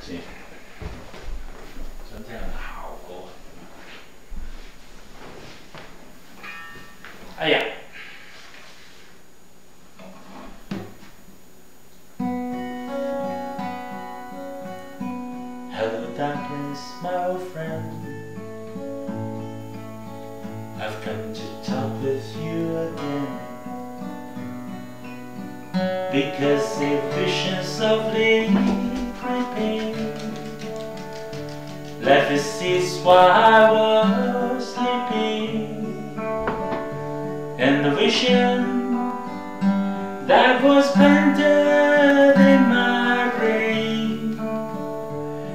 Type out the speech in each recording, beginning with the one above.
先，想听下效果。哎呀！ Hello, darkness, my old friend. I've come to talk with you again. Because a vision softly creeping left its seats while I was sleeping. And the vision that was planted in my brain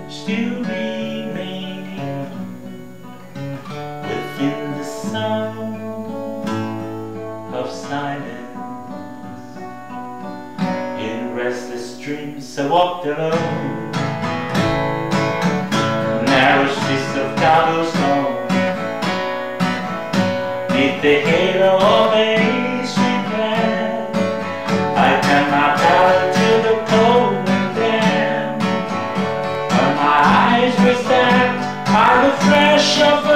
still remaining within the sound of silence. In restless dreams, I walked alone, narrow streets of cobblestone, neath the halo of a street lamp. I turned my palate to the cold and damp. But my eyes were stabbed by the flash of a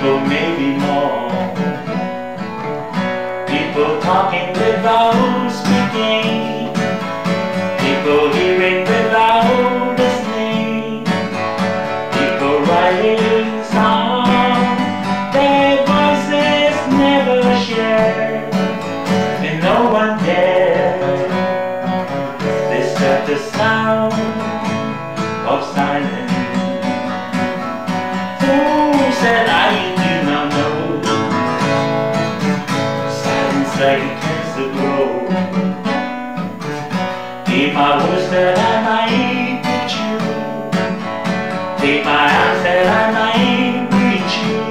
people, maybe more. People talking without speaking. People hearing without listening. People writing songs their voices never shared. And no one dared disturb the sound of silence. Who said Take my words that I might reach you. Take my arms that I might reach you.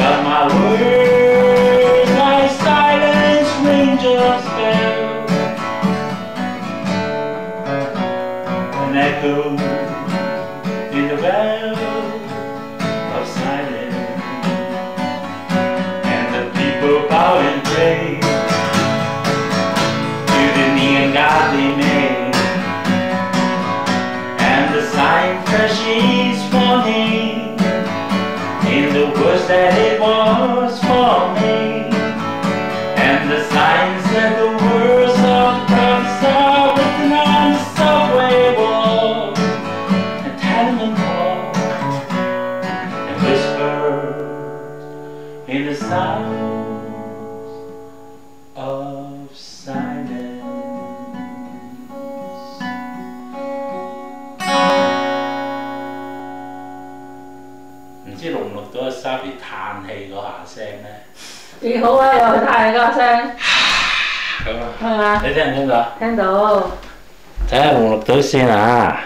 But my words like silence range of spell. An echo in the well flashes for him in the words that it was for me. And the signs said the words of prophets are written on the subway walls and tenement halls and whispered in the sounds唔知錄唔錄到阿 Sabi 嘆氣嗰下聲咧？幾好啊！又係太嗰個聲，咁啊，係嘛？你聽唔聽到？聽到。睇下錄唔錄到先啊！